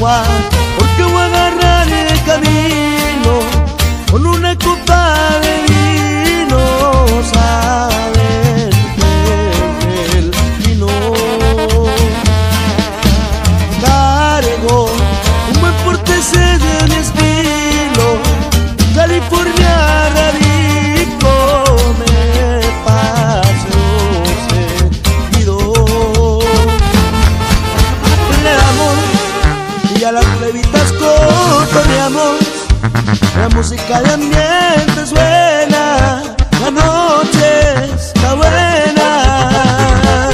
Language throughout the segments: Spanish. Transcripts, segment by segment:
what y a las plebitas cotorreamos. La música de ambiente es buena, la noche está buena.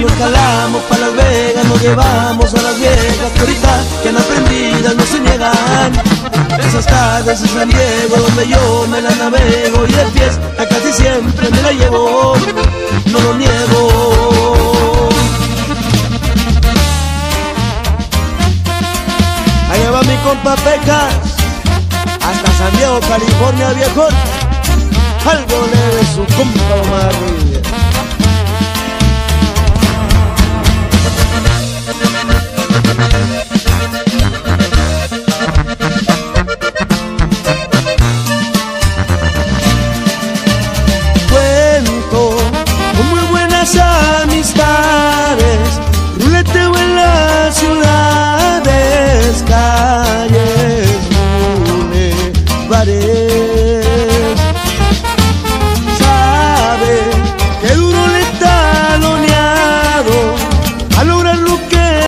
Nos calamos para Las Vegas, nos llevamos a las viejas que ahorita que han aprendidas no se niegan. Esas tardes en San Diego donde yo me la navego y de fiesta casi siempre me la llevo, compa Pecas. Hasta San Diego, California, viejo. Algo le de su compa Omar nobody